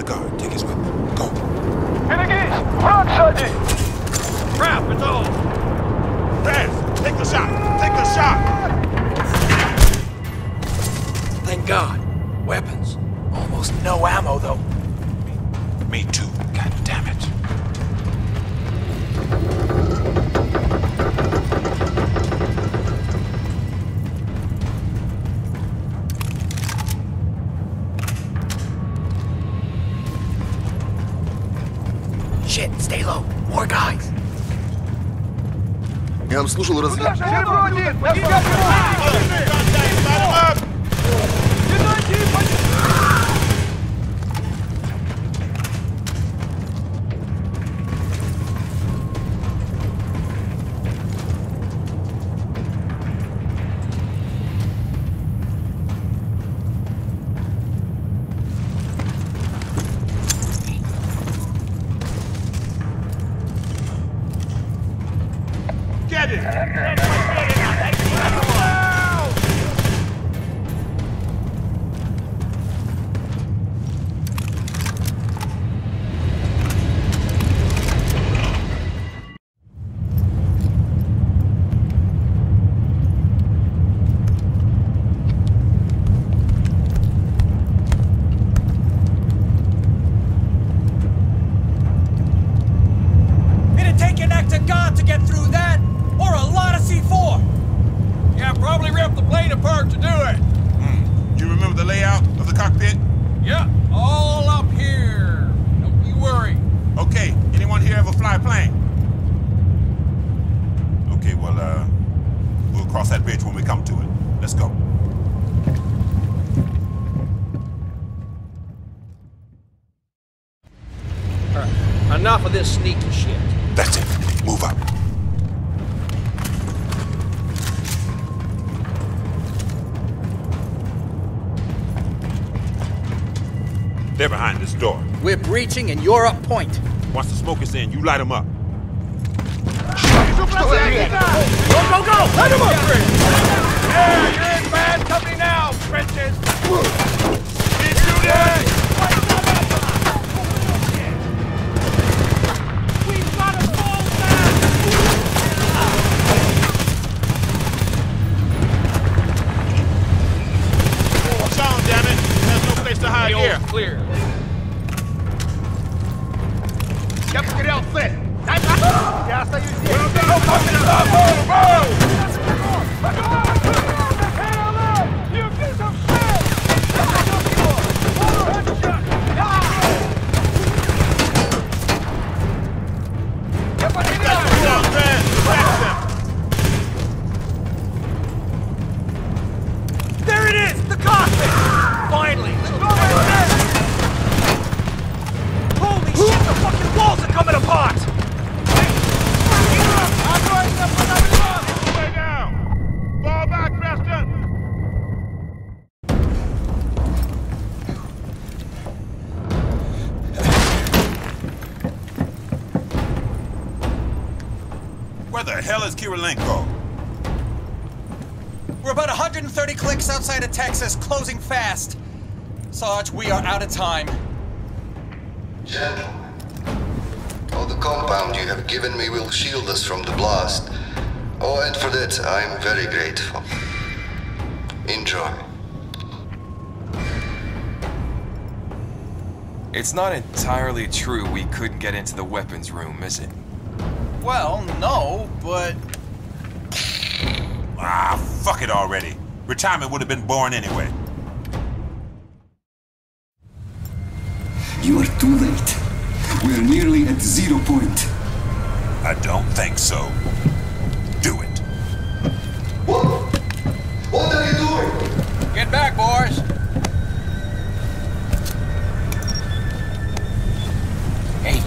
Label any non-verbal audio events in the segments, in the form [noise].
the guard. Take his weapon. Go. Берегись! Враг сзади! Crap, it's all. Raz, take the shot. Take the shot. Thank God. Weapons. Almost no ammo, though. Me too. God Shit, stay low. More guys. Я обслужил раз... Червонец! Rip the plane apart to do it. You remember the layout of the cockpit? Yeah, all up here. Don't you worry. Okay. Anyone here ever fly a plane? Okay, well, uh, we'll cross that bridge when we come to it. Let's go. Enough of this sneaky shit. That's it. Move up. They're behind this door. We're breaching and you're up point. Once the smoke is in, you light them up. Go, go, go! Let him up, Yeah, you're in bad company now, trenches! Keep shooting! цель! Дай по- Я остаюсь здесь! Move, move, move! You Where the hell is Kirilenko? We're about 130 clicks outside of Texas, closing fast. Sarge, we are out of time. Gentlemen, all the compound you have given me will shield us from the blast. Oh, and for that, I'm very grateful. Enjoy. It's not entirely true we couldn't get into the weapons room, is it? Well, no, but Ah, fuck it already. Retirement would have been born anyway. You are too late. We are nearly at zero point. I don't think so. Do it. What? What are you doing? get back, boys. Hey,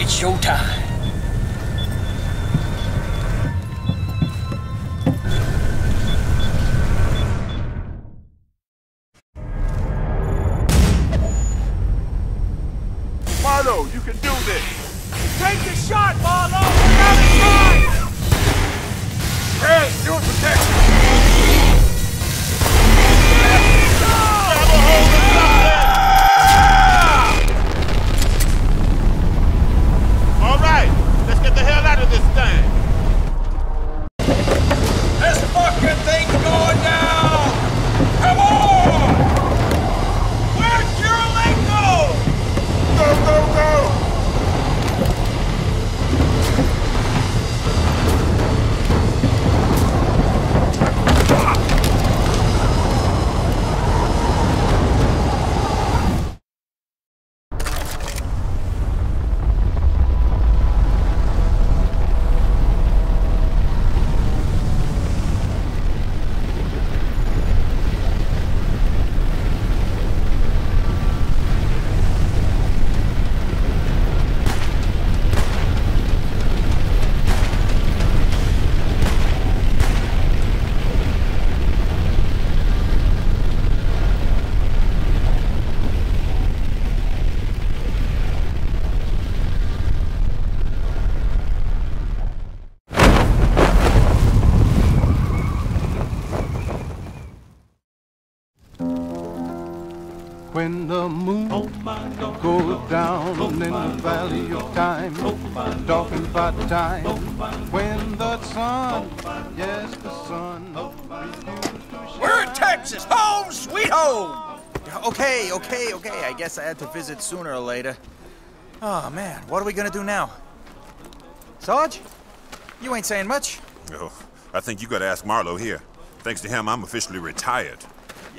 it's showtime. Talking about time. When the sun, yes, the sun, We're in. Texas! Home sweet home! Okay, okay, okay. I guess I had to visit sooner or later. Oh, man. What are we gonna do now? Sarge? You ain't saying much. Oh, I think you gotta ask Marlowe here. Thanks to him, I'm officially retired.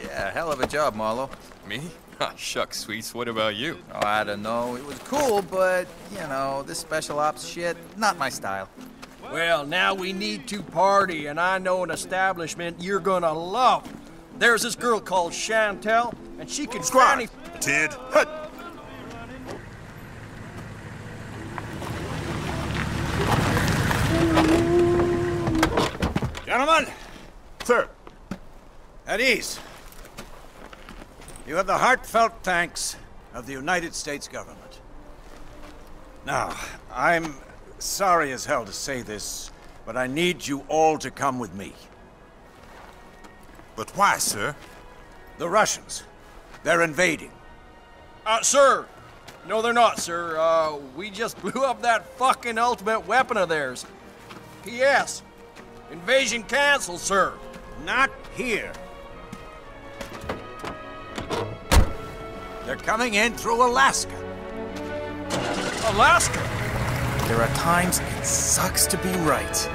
Yeah, hell of a job, Marlowe. Me? [laughs] Ah, shucks, sweets. What about you? Oh, I don't know. It was cool, but, you know, this special ops shit, not my style. Well, now we need to party, and I know an establishment you're gonna love. There's this girl called Chantel, and she can Squad! granny- Ted, hut! Gentlemen, Sir, at ease. You have the heartfelt thanks of the United States government. Now, I'm sorry as hell to say this, but I need you all to come with me. but why, sir? The Russians, they're invading. Uh, sir! No, they're not, sir. Uh, we just [laughs] blew up that fucking ultimate weapon of theirs. P.S. Invasion canceled, sir. Not here. They're coming in through Alaska. Alaska! There are times it sucks to be right.